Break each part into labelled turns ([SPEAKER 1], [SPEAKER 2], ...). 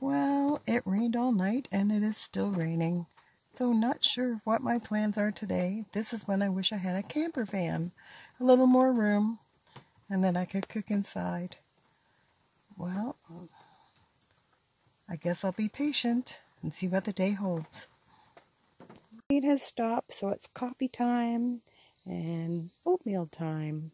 [SPEAKER 1] Well, it rained all night and it is still raining. So not sure what my plans are today. This is when I wish I had a camper van. A little more room and then I could cook inside. Well, I guess I'll be patient and see what the day holds. Rain has stopped, so it's coffee time and oatmeal time.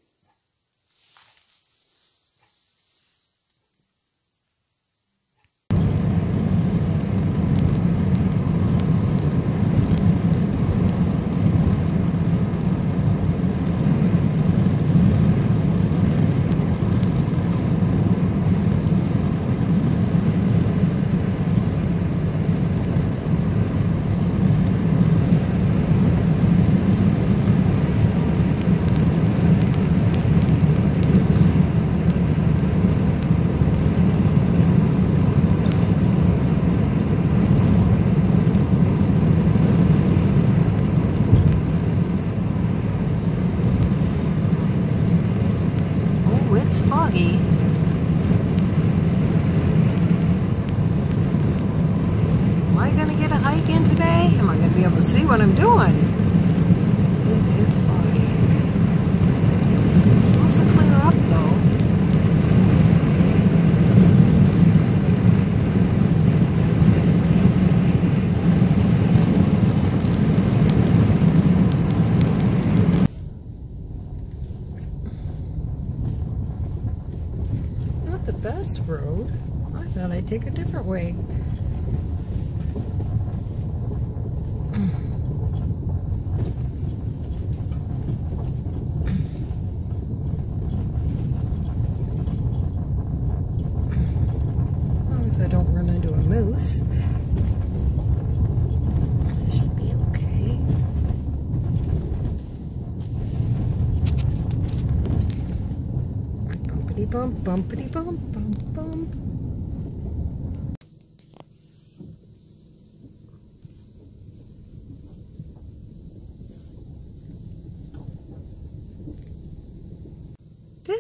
[SPEAKER 1] Oh, it's foggy. Am I going to get a hike in today? Am I going to be able to see what I'm doing? It is foggy. It's supposed to clear up though. Best road. I thought I'd take a different way. I don't run into a moose. Should be okay. Bumpity bump, bumpity bump, bump, bump.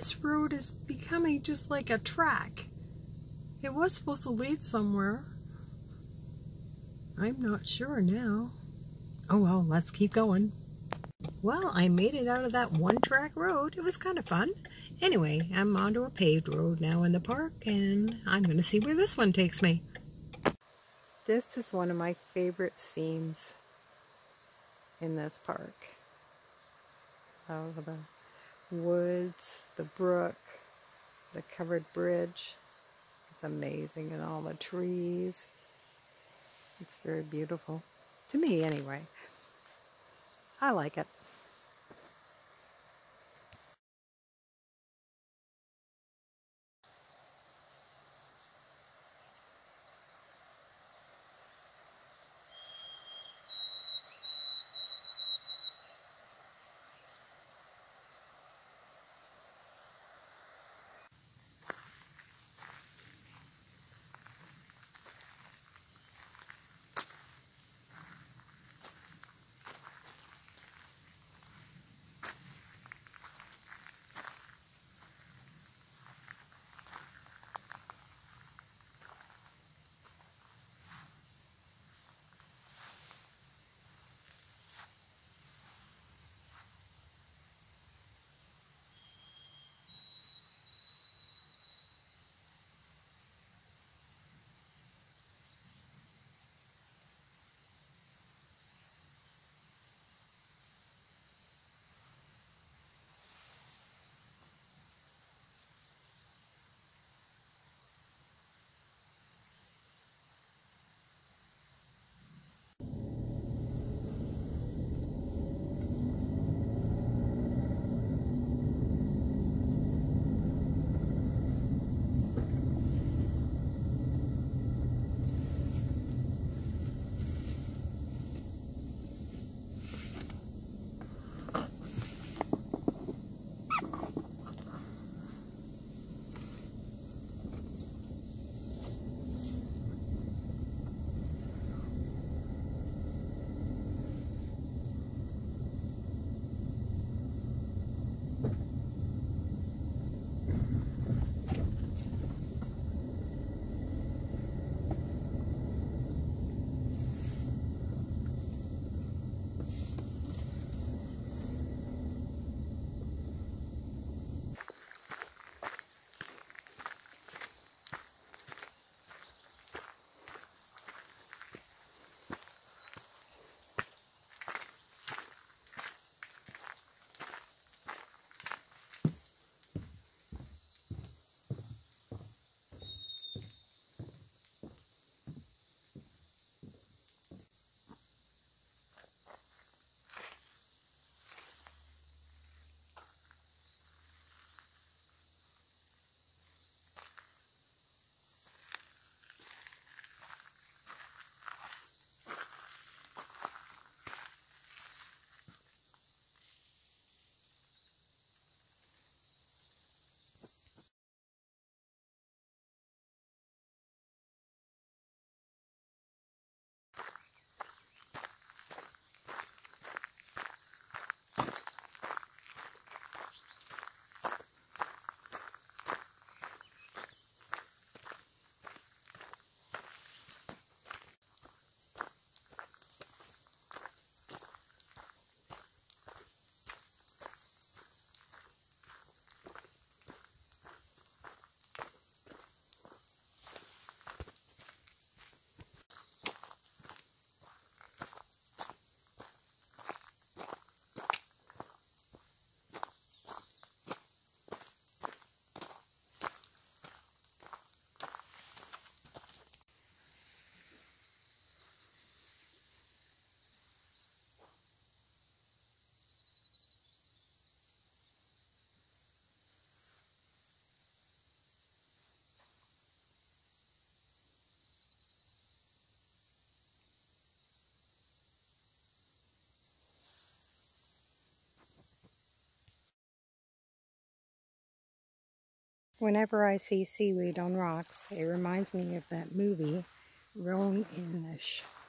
[SPEAKER 1] This road is becoming just like a track. It was supposed to lead somewhere. I'm not sure now. Oh well, let's keep going. Well, I made it out of that one track road. It was kind of fun. Anyway, I'm onto a paved road now in the park and I'm going to see where this one takes me. This is one of my favorite scenes in this park. Oh, the woods, the brook, the covered bridge. It's amazing and all the trees. It's very beautiful. To me, anyway. I like it. Whenever I see seaweed on rocks, it reminds me of that movie, Roan Inish. cloud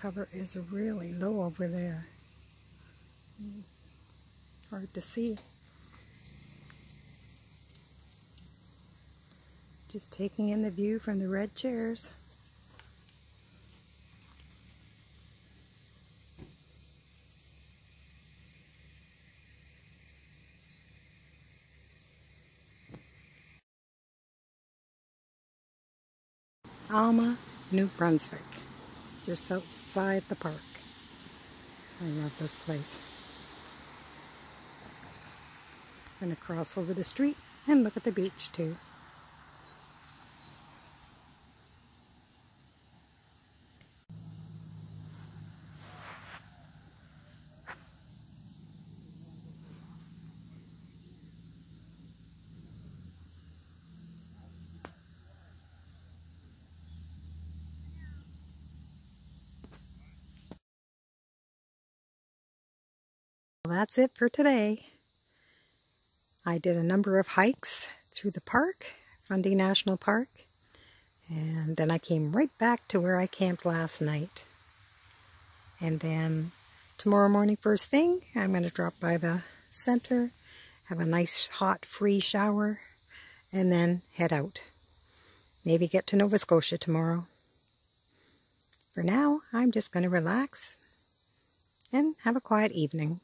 [SPEAKER 1] cover is really low over there. Hard to see. Just taking in the view from the red chairs. Alma, New Brunswick just outside the park. I love this place. I'm going to cross over the street and look at the beach too. Well, that's it for today. I did a number of hikes through the park, Fundy National Park, and then I came right back to where I camped last night. And then tomorrow morning, first thing, I'm going to drop by the center, have a nice hot free shower, and then head out. Maybe get to Nova Scotia tomorrow. For now, I'm just going to relax and have a quiet evening.